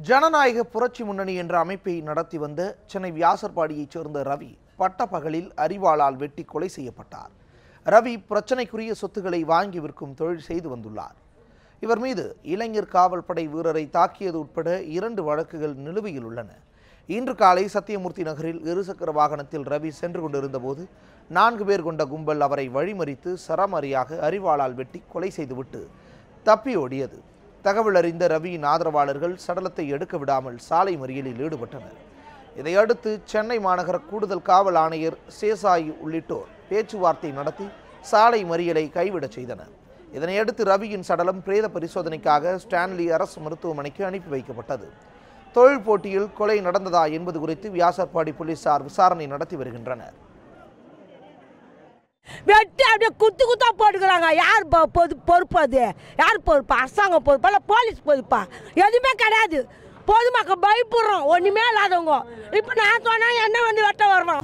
ஜனநாயக புரட்சி முன்னணி என்ற அமைப்பை நடத்தி வந்த சென்னை வியாசர்பாடியைச் சேர்ந்த ரவி பட்டப்பகலில் அறிவாளால் வெட்டி கொலை செய்யப்பட்டார். ரவி பிரச்சனைக்குரிய சொத்துக்களை வாங்கி விற்கும் தொழில் செய்து வந்துள்ளார். இவர் மீது இளைஞர் காவல் படை வீரரை தாக்கியது உட்பட இரண்டு வழக்குகள் நிலுவையில் உள்ளன. இன்று காலை சத்தியமூர்த்தி நகரில் இருசக்கர வாகனத்தில் ரவி சென்று கொண்டிருந்தபோது நான்கு பேர் கொண்ட கும்பல் அவரை வழிமறித்து சரமாரியாக அறிவாளால் வெட்டி கொலை செய்துவிட்டு தப்பி ஓடியது. தகவல் அறிந்த ரவியின் ஆதரவாளர்கள் சடலத்தை எடுக்க விடாமல் சாலை மறியலில் ஈடுபட்டனர். இதையடுத்து சென்னை மாநகர கூடுதல் காவல் ஆணையர் சேசாயி உள்ளிட்டோர் பேச்சுவார்த்தை நடத்தி சாலை மறியலை கைவிடச் செய்தனர். இதனையடுத்து ரவியின் சடலம் பிரேத பரிசோதனைக்காக ஸ்டான்லி அரசு மருத்துவமனைக்கு அனுப்பி வைக்கப்பட்டது. தொழில் போட்டியில் கொலை நடந்ததா என்பது குறித்து வியாசர்பாடி போலீசார் விசாரணை நடத்தி வருகின்றனர். அப்படியே குத்து குத்தா போட்டுக்கிறாங்க. யார் பொது பொறுப்பு அது? யார் பொறுப்பா? அரசாங்கம் பொறுப்பா இல்லை போலீஸ் பொறுப்பா? எதுவுமே கிடையாது. பொதுமக்கள் பயப்படுறோம். ஒன்றுமே இல்லாதவங்க. இப்போ நான் சொன்னால் என்ன வந்து வெட்ட வருவான்